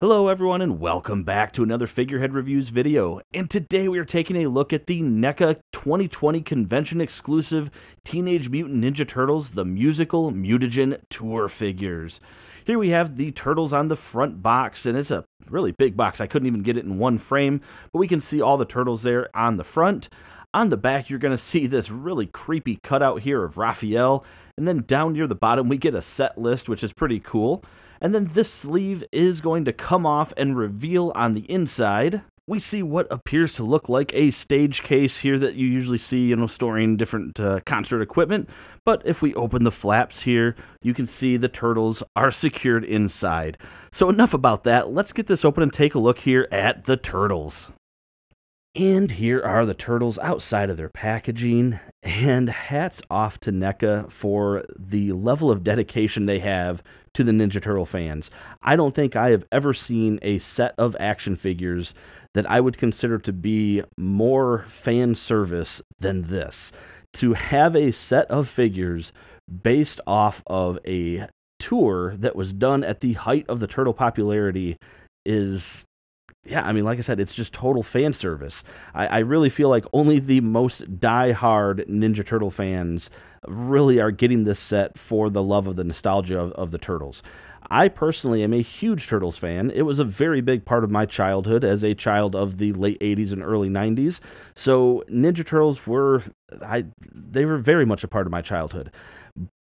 Hello everyone and welcome back to another Figure Head Reviews video. And today we are taking a look at the NECA 2020 convention exclusive Teenage Mutant Ninja Turtles The Musical Mutagen Tour figures. Here we have the turtles on the front box and it's a really big box. I couldn't even get it in one frame, but we can see all the turtles there on the front. On the back, you're going to see this really creepy cutout here of Raphael. And then down near the bottom, we get a set list, which is pretty cool. And then this sleeve is going to come off and reveal on the inside. We see what appears to look like a stage case here that you usually see, you know, storing different uh, concert equipment. But if we open the flaps here, you can see the turtles are secured inside. So enough about that. Let's get this open and take a look here at the turtles. And here are the turtles outside of their packaging. And hats off to NECA for the level of dedication they have to the Ninja Turtle fans. I don't think I have ever seen a set of action figures that I would consider to be more fan service than this. To have a set of figures based off of a tour that was done at the height of the turtle popularity is yeah, I mean, like I said, it's just total fan service. I, I really feel like only the most die-hard Ninja Turtle fans really are getting this set for the love of the nostalgia of, of the Turtles. I personally am a huge Turtles fan. It was a very big part of my childhood as a child of the late 80s and early 90s. So Ninja Turtles were I they were very much a part of my childhood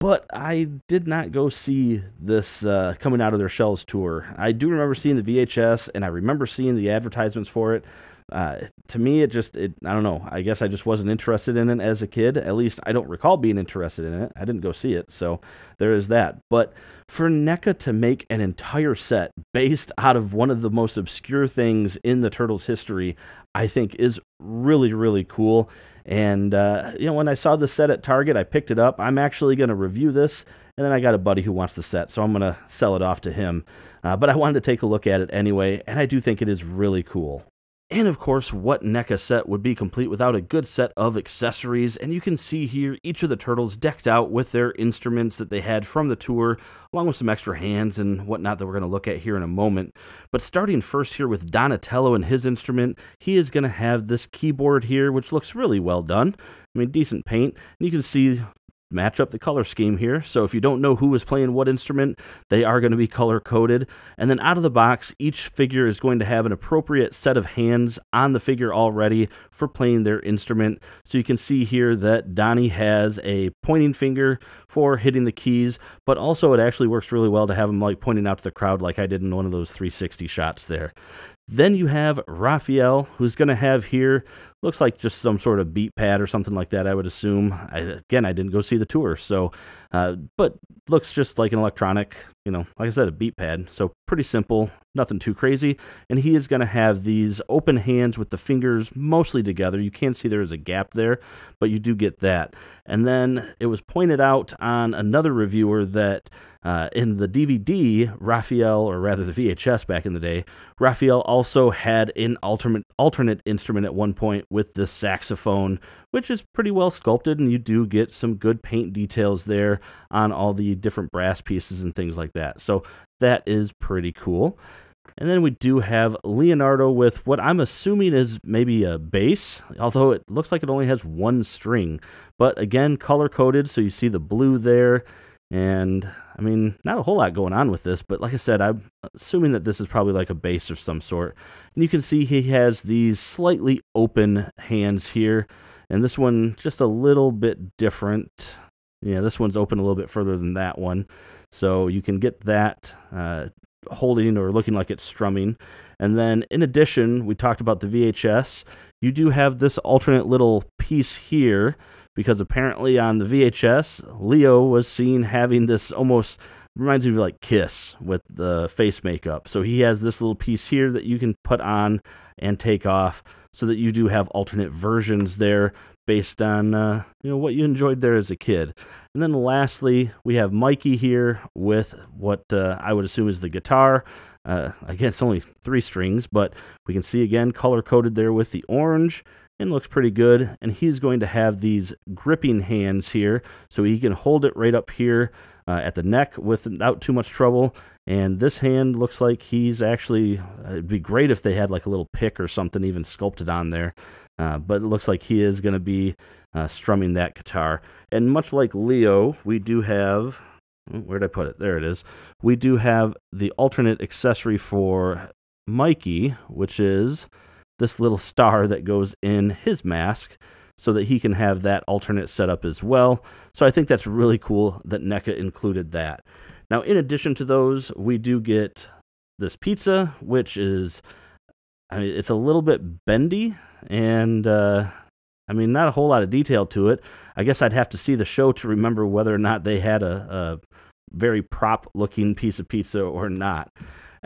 but I did not go see this uh, coming out of their shells tour. I do remember seeing the VHS, and I remember seeing the advertisements for it. Uh, to me, it just, it, I don't know. I guess I just wasn't interested in it as a kid. At least I don't recall being interested in it. I didn't go see it, so there is that. But for NECA to make an entire set based out of one of the most obscure things in the Turtles' history, I think is really, really cool. And, uh, you know, when I saw the set at Target, I picked it up. I'm actually going to review this. And then I got a buddy who wants the set, so I'm going to sell it off to him. Uh, but I wanted to take a look at it anyway, and I do think it is really cool. And of course, what NECA set would be complete without a good set of accessories? And you can see here each of the turtles decked out with their instruments that they had from the tour, along with some extra hands and whatnot that we're going to look at here in a moment. But starting first here with Donatello and his instrument, he is going to have this keyboard here, which looks really well done. I mean, decent paint. And you can see match up the color scheme here. So if you don't know who is playing what instrument, they are going to be color coded. And then out of the box, each figure is going to have an appropriate set of hands on the figure already for playing their instrument. So you can see here that Donnie has a pointing finger for hitting the keys, but also it actually works really well to have him like pointing out to the crowd like I did in one of those 360 shots there. Then you have Raphael, who's going to have here, looks like just some sort of beat pad or something like that, I would assume. I, again, I didn't go see the tour, so, uh, but looks just like an electronic, you know, like I said, a beat pad. So pretty simple, nothing too crazy. And he is going to have these open hands with the fingers mostly together. You can see there is a gap there, but you do get that. And then it was pointed out on another reviewer that uh, in the DVD, Raphael, or rather the VHS back in the day, Raphael also had an alternate alternate instrument at one point with the saxophone, which is pretty well sculpted, and you do get some good paint details there on all the different brass pieces and things like that. So that is pretty cool. And then we do have Leonardo with what I'm assuming is maybe a bass, although it looks like it only has one string. But again, color coded, so you see the blue there. And I mean, not a whole lot going on with this, but like I said, I'm assuming that this is probably like a bass of some sort. And you can see he has these slightly open hands here and this one just a little bit different. Yeah, this one's open a little bit further than that one. So you can get that uh, holding or looking like it's strumming. And then in addition, we talked about the VHS. You do have this alternate little piece here because apparently on the VHS, Leo was seen having this almost reminds me of like Kiss with the face makeup. So he has this little piece here that you can put on and take off so that you do have alternate versions there based on uh, you know what you enjoyed there as a kid. And then lastly, we have Mikey here with what uh, I would assume is the guitar. Uh, again, it's only three strings, but we can see again color coded there with the orange and looks pretty good. And he's going to have these gripping hands here, so he can hold it right up here uh, at the neck without too much trouble. And this hand looks like he's actually, uh, it'd be great if they had like a little pick or something even sculpted on there. Uh, but it looks like he is going to be uh, strumming that guitar. And much like Leo, we do have, oh, where did I put it? There it is. We do have the alternate accessory for Mikey, which is this little star that goes in his mask so that he can have that alternate setup as well. So I think that's really cool that NECA included that. Now, in addition to those, we do get this pizza, which is, I mean, it's a little bit bendy and, uh, I mean, not a whole lot of detail to it. I guess I'd have to see the show to remember whether or not they had a, a very prop looking piece of pizza or not.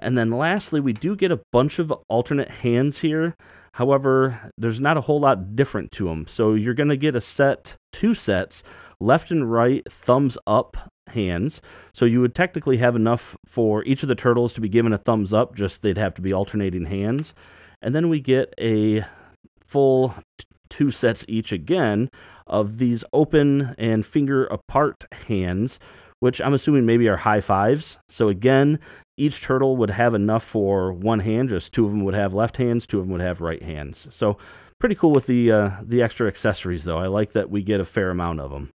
And then lastly, we do get a bunch of alternate hands here. However, there's not a whole lot different to them. So you're going to get a set, two sets, left and right thumbs up hands. So you would technically have enough for each of the turtles to be given a thumbs up, just they'd have to be alternating hands. And then we get a full two sets each again of these open and finger apart hands, which I'm assuming maybe are high fives. So again, each turtle would have enough for one hand. Just two of them would have left hands, two of them would have right hands. So pretty cool with the uh, the extra accessories, though. I like that we get a fair amount of them.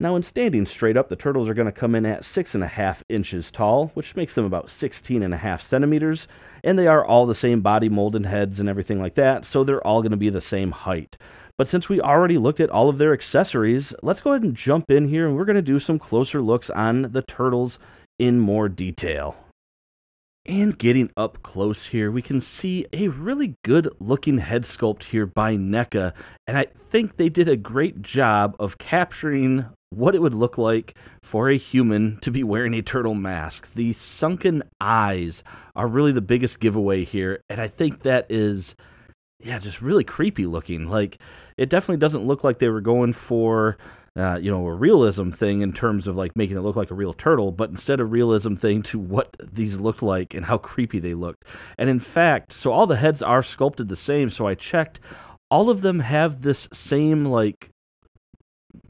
Now, in standing straight up, the turtles are going to come in at six and a half inches tall, which makes them about 16 and a half centimeters, and they are all the same body mold and heads and everything like that, so they're all going to be the same height. But since we already looked at all of their accessories, let's go ahead and jump in here and we're going to do some closer looks on the turtles in more detail. And getting up close here, we can see a really good looking head sculpt here by NECA. And I think they did a great job of capturing what it would look like for a human to be wearing a turtle mask. The sunken eyes are really the biggest giveaway here. And I think that is yeah, just really creepy looking. Like it definitely doesn't look like they were going for uh, you know a realism thing in terms of like making it look like a real turtle, but instead a realism thing to what these looked like and how creepy they looked. And in fact, so all the heads are sculpted the same. So I checked, all of them have this same like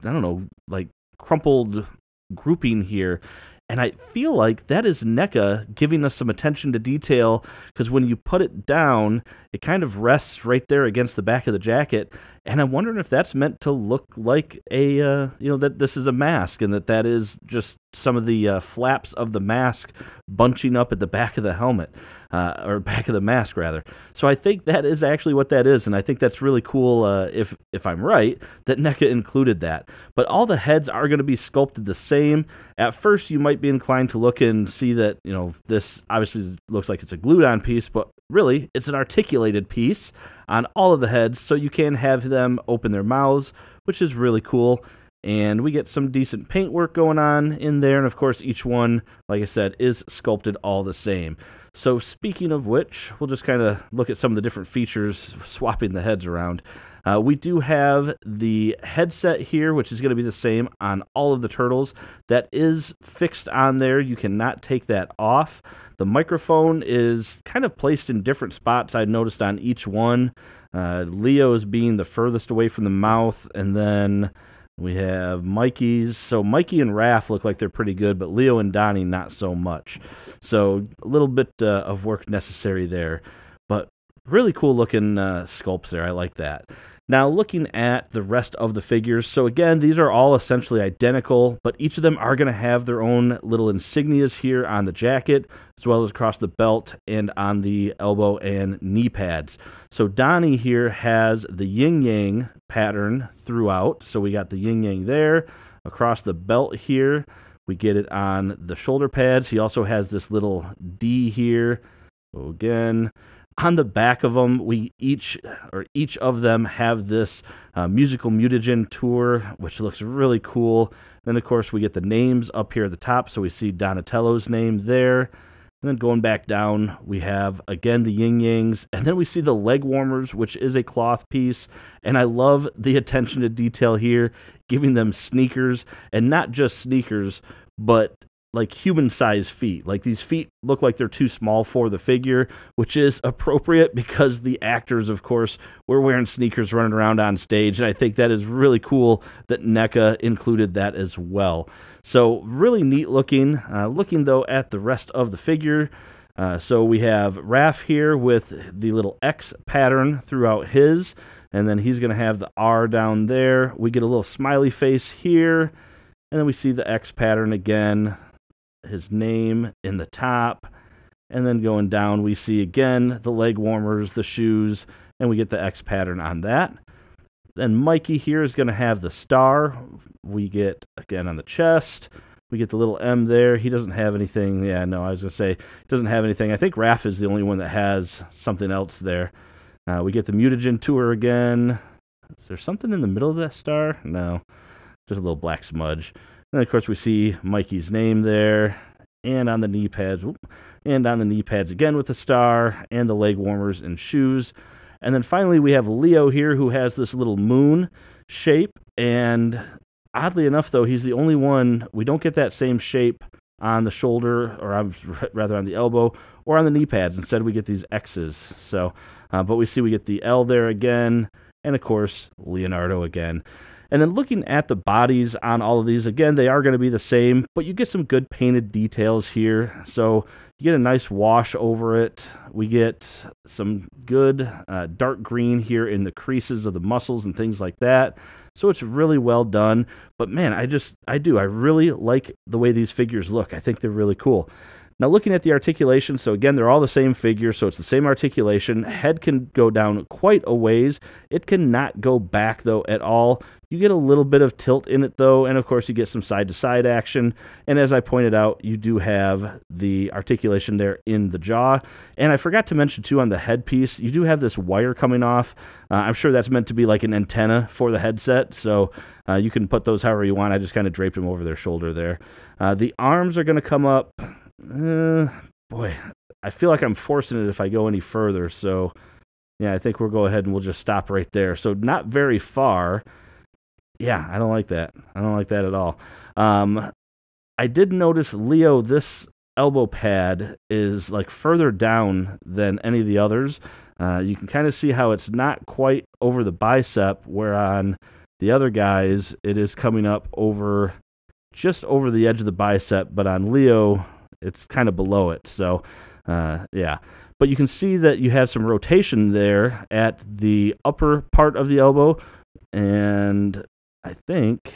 I don't know like crumpled grouping here and I feel like that is NECA giving us some attention to detail because when you put it down, it kind of rests right there against the back of the jacket and I'm wondering if that's meant to look like a uh, you know that this is a mask and that that is just some of the uh, flaps of the mask bunching up at the back of the helmet uh, or back of the mask rather. So I think that is actually what that is, and I think that's really cool. Uh, if if I'm right, that NECA included that. But all the heads are going to be sculpted the same. At first, you might be inclined to look and see that you know this obviously looks like it's a glued on piece, but really it's an articulated piece on all of the heads, so you can have them open their mouths, which is really cool. And we get some decent paintwork going on in there, and of course, each one, like I said, is sculpted all the same. So, speaking of which, we'll just kind of look at some of the different features, swapping the heads around. Uh, we do have the headset here, which is going to be the same on all of the turtles. That is fixed on there. You cannot take that off. The microphone is kind of placed in different spots, I noticed on each one. Uh, Leo's being the furthest away from the mouth, and then we have Mikey's. So Mikey and Raph look like they're pretty good, but Leo and Donnie not so much. So a little bit uh, of work necessary there. But really cool looking uh, sculpts there. I like that. Now, looking at the rest of the figures, so again, these are all essentially identical, but each of them are going to have their own little insignias here on the jacket, as well as across the belt and on the elbow and knee pads. So, Donnie here has the yin yang pattern throughout. So, we got the yin yang there, across the belt here. We get it on the shoulder pads. He also has this little D here. So again, on the back of them, we each or each of them have this uh, musical mutagen tour, which looks really cool. Then, of course, we get the names up here at the top, so we see Donatello's name there. And then going back down, we have again the yin yangs, and then we see the leg warmers, which is a cloth piece. And I love the attention to detail here, giving them sneakers, and not just sneakers, but like human sized feet. Like these feet look like they're too small for the figure, which is appropriate because the actors, of course, were wearing sneakers running around on stage. And I think that is really cool that NECA included that as well. So, really neat looking. Uh, looking though at the rest of the figure. Uh, so we have Raph here with the little X pattern throughout his, and then he's going to have the R down there. We get a little smiley face here, and then we see the X pattern again his name in the top. And then going down, we see again the leg warmers, the shoes, and we get the X pattern on that. Then Mikey here is going to have the star. We get again on the chest. We get the little M there. He doesn't have anything. Yeah, no, I was going to say doesn't have anything. I think Raph is the only one that has something else there. Uh, we get the mutagen tour again. Is there something in the middle of that star? No, just a little black smudge. And of course, we see Mikey's name there, and on the knee pads, and on the knee pads again with the star, and the leg warmers and shoes. And then finally, we have Leo here who has this little moon shape. And oddly enough, though, he's the only one, we don't get that same shape on the shoulder, or rather on the elbow, or on the knee pads. Instead, we get these X's. So, uh, but we see we get the L there again, and of course, Leonardo again. And then looking at the bodies on all of these, again, they are going to be the same, but you get some good painted details here. So you get a nice wash over it. We get some good uh, dark green here in the creases of the muscles and things like that. So it's really well done. But man, I just, I do. I really like the way these figures look. I think they're really cool. Now, looking at the articulation, so again, they're all the same figure, so it's the same articulation. Head can go down quite a ways. It cannot go back, though, at all. You get a little bit of tilt in it, though, and of course, you get some side to side action. And as I pointed out, you do have the articulation there in the jaw. And I forgot to mention, too, on the headpiece, you do have this wire coming off. Uh, I'm sure that's meant to be like an antenna for the headset, so uh, you can put those however you want. I just kind of draped them over their shoulder there. Uh, the arms are going to come up uh, boy, I feel like I'm forcing it if I go any further. So, yeah, I think we'll go ahead and we'll just stop right there. So, not very far. Yeah, I don't like that. I don't like that at all. Um, I did notice Leo, this elbow pad is like further down than any of the others. Uh, you can kind of see how it's not quite over the bicep, where on the other guys, it is coming up over just over the edge of the bicep. But on Leo, it's kind of below it. So, uh, yeah. But you can see that you have some rotation there at the upper part of the elbow. And I think,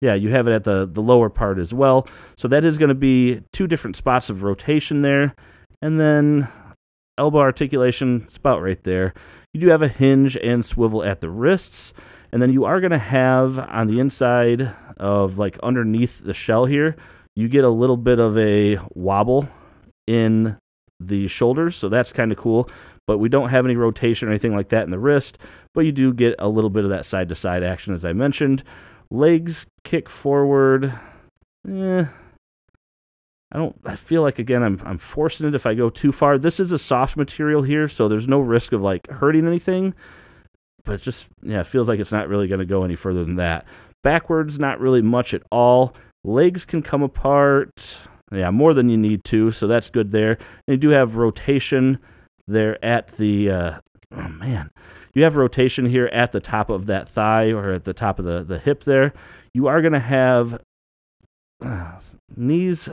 yeah, you have it at the, the lower part as well. So that is going to be two different spots of rotation there. And then elbow articulation, about right there. You do have a hinge and swivel at the wrists. And then you are going to have on the inside of like underneath the shell here, you get a little bit of a wobble in the shoulders, so that's kind of cool. But we don't have any rotation or anything like that in the wrist, but you do get a little bit of that side to side action, as I mentioned. Legs kick forward. Eh, I don't. I feel like again, I'm I'm forcing it if I go too far. This is a soft material here, so there's no risk of like hurting anything. But it just yeah, it feels like it's not really going to go any further than that. Backwards, not really much at all. Legs can come apart, yeah, more than you need to, so that's good there. And you do have rotation there at the, uh, oh man, you have rotation here at the top of that thigh or at the top of the, the hip there. You are going to have uh, knees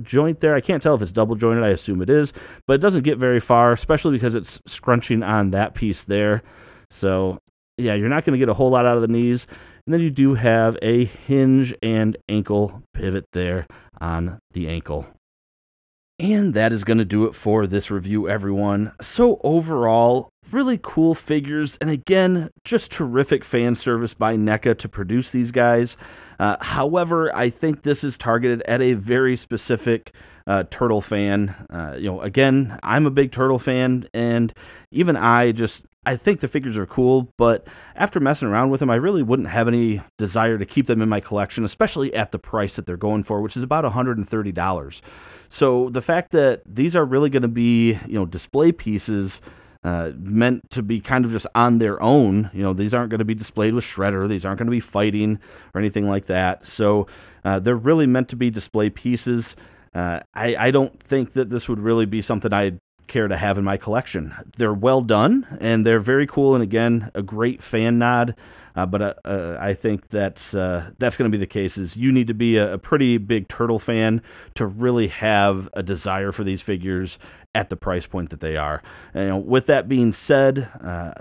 joint there. I can't tell if it's double jointed. I assume it is, but it doesn't get very far, especially because it's scrunching on that piece there. So, yeah, you're not going to get a whole lot out of the knees. And then you do have a hinge and ankle pivot there on the ankle. And that is going to do it for this review, everyone. So, overall, really cool figures. And again, just terrific fan service by NECA to produce these guys. Uh, however, I think this is targeted at a very specific uh, turtle fan. Uh, you know, again, I'm a big turtle fan, and even I just I think the figures are cool, but after messing around with them, I really wouldn't have any desire to keep them in my collection, especially at the price that they're going for, which is about $130. So the fact that these are really going to be, you know, display pieces uh, meant to be kind of just on their own, you know, these aren't going to be displayed with Shredder, these aren't going to be fighting or anything like that. So uh, they're really meant to be display pieces. Uh, I, I don't think that this would really be something I'd care to have in my collection. They're well done and they're very cool, and again, a great fan nod. Uh, but uh, uh, I think that's uh, that's going to be the case. Is you need to be a, a, pretty big turtle fan to really have a desire for these figures at the price point that they are. You know, with that being said, uh,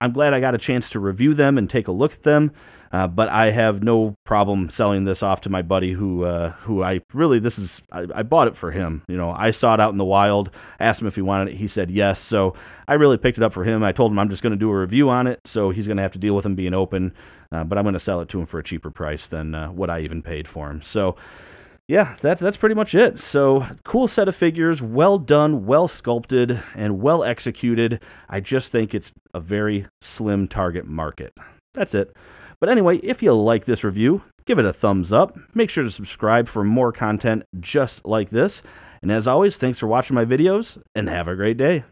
I'm glad I got a chance to review them and take a look at them. Uh, but I have no problem selling this off to my buddy who uh, who I really this is I, I, bought it for him. You know, I saw it out in the wild, asked him if he wanted it. He said yes. So I really picked it up for him. I told him I'm just going to do a review on it, so he's going to have to deal with him being open. Uh, but I'm going to sell it to him for a cheaper price than uh, what I even paid for him. So yeah, that's that's pretty much it. So cool set of figures, well done, well sculpted, and well executed. I just think it's a very slim target market. That's it. But anyway, if you like this review, give it a thumbs up. Make sure to subscribe for more content just like this. And as always, thanks for watching my videos and have a great day.